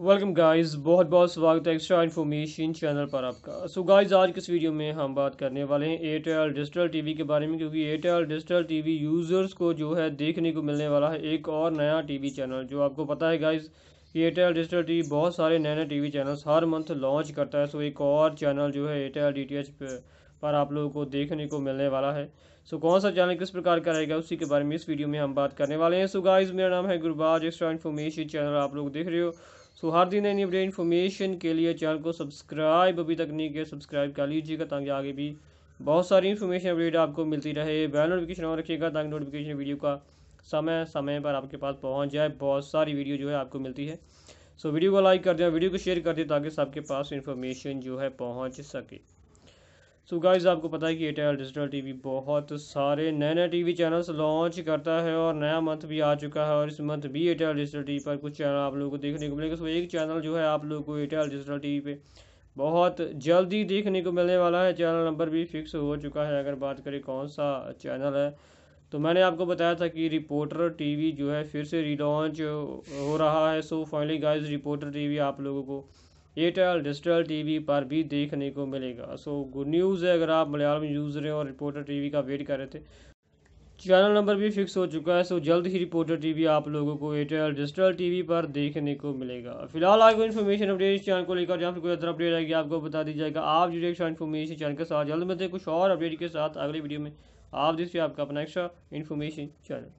Welcome guys बहुत बहुत स्वागत है एक्स्ट्रा इन्फॉर्मेशन चैनल पर आपका। सो so गाइस आज किस वीडियो में हम बात करने वाले हैं एयरटेल डिजिटल टीवी के बारे में, क्योंकि एयरटेल डिजिटल टीवी यूज़र्स को जो है देखने को मिलने वाला है एक और नया टीवी चैनल जो आपको पता है गाइस एयरटेल डिजिटल टीवी बहुत सारे नए नए टी चैनल्स हर मंथ लॉन्च करता है। सो so, एक और चैनल जो है एयरटेल डी पर आप लोगों को देखने को मिलने वाला है। सो so, कौन सा चैनल किस प्रकार का रहेगा उसी के बारे में इस वीडियो में हम बात करने वाले हैं। सो so, गाइस मेरा नाम है गुरबाज एक्स्ट्रा इन्फॉर्मेशन चैनल आप लोग देख रहे हो। सो so, हर दिन नई अपडेट इन्फॉर्मेशन के लिए चैनल को सब्सक्राइब अभी तक नहीं किया सब्सक्राइब कर लीजिएगा ताकि आगे भी बहुत सारी इन्फॉर्मेशन अपडेट आपको मिलती रहे। बेल नोटिफिकेशन ऑन रखिएगा ताकि नोटिफिकेशन वीडियो का समय समय पर आपके पास पहुँच जाए। बहुत सारी वीडियो जो है आपको मिलती है। सो so, वीडियो को लाइक कर दें वीडियो को शेयर कर दें ताकि सबके पास इन्फॉर्मेशन जो है पहुँच सके। सो so गाइज़ आपको पता है कि एयरटेल डिजिटल टीवी बहुत सारे नए नए टीवी चैनल्स लॉन्च करता है और नया मंथ भी आ चुका है और इस मंथ भी एयरटेल डिजिटल टीवी पर कुछ चैनल आप लोगों को देखने को मिलेगा। सो एक चैनल जो है आप लोगों को एयरटेल डिजिटल टीवी पे बहुत जल्दी देखने को मिलने वाला है। चैनल नंबर भी फिक्स हो चुका है, अगर बात करें कौन सा चैनल है। तो मैंने आपको बताया था कि रिपोर्टर टीवी जो है फिर से रिलॉन्च हो रहा है। So finally guys reporter TV आप लोगों को एयरटेल डिजिटल टीवी पर भी देखने को मिलेगा। सो गुड न्यूज़ है, अगर आप मलयालम यूज़र हैं और रिपोर्टर टीवी का वेट कर रहे थे। चैनल नंबर भी फिक्स हो चुका है सो जल्द ही रिपोर्टर टीवी आप लोगों को एयरटेल डिजिटल टीवी पर देखने को मिलेगा। फ़िलहाल आपको इन्फॉर्मेशन अपडेट इस चैनल को लेकर, जहाँ फिर कोई अदर अपडेट आएगी आपको बता दी जाएगा। आप जुड़े एक्स्ट्रा इन्फॉर्मेशन चैनल के साथ। जल्द मिलते कुछ और अपडेट के साथ अगली वीडियो में। आप देखिए आपका अपना एक्स्ट्रा इन्फॉर्मेशन चैनल